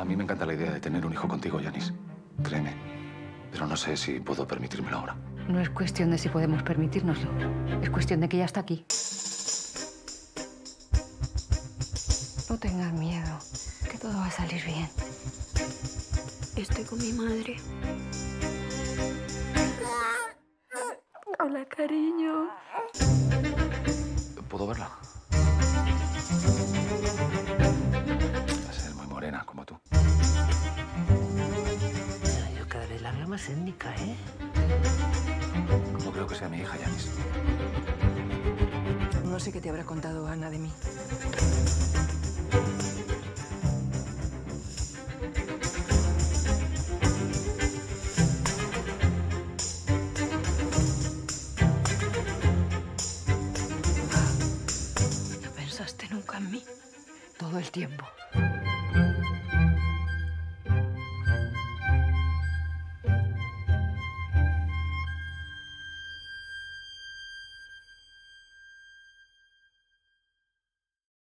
A mí me encanta la idea de tener un hijo contigo, Yanis. Créeme. Pero no sé si puedo permitírmelo ahora. No es cuestión de si podemos permitírnoslo. Es cuestión de que ya está aquí. No tengas miedo, que todo va a salir bien. Estoy con mi madre. Hola, cariño. ¿Puedo verla? Étnica, ¿eh? No creo que sea mi hija, Yanis. No sé qué te habrá contado Ana de mí. ¿No pensaste nunca en mí? Todo el tiempo.